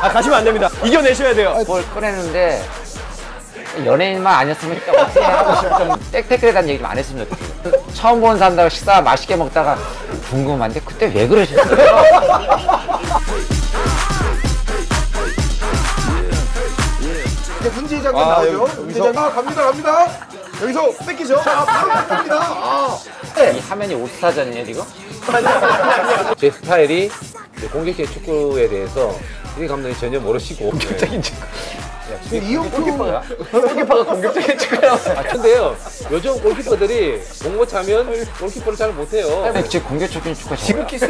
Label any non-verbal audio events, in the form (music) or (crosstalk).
아 가시면 안 됩니다. 이겨내셔야 돼요. 뭘 꺼내는데 연예인만 아니었으면 싶좀 땡땡그에 대한 얘기 좀 안 했으면 좋겠어요. 처음 본 사람하고 식사 맛있게 먹다가 궁금한데 그때 왜 그러셨어요? 이제 문지 장군 아, 나오죠. 여기서- 장군 아, 갑니다, 갑니다. 여기서 뺏기죠. 자, 바로 갑니다. 아, 이 화면이 오스타전이에요 지금? (laughs) 제 스타일이 공격적인 축구에 대해서 이 감독이 전혀 모르시고 공격적인 축구. 이용표 골키퍼가 공격적인 축구예요. 아 근데요 요즘 골키퍼들이 공못 차면 골키퍼를 잘 못해요. 네, 지금 공격적인 축구 지금 키스.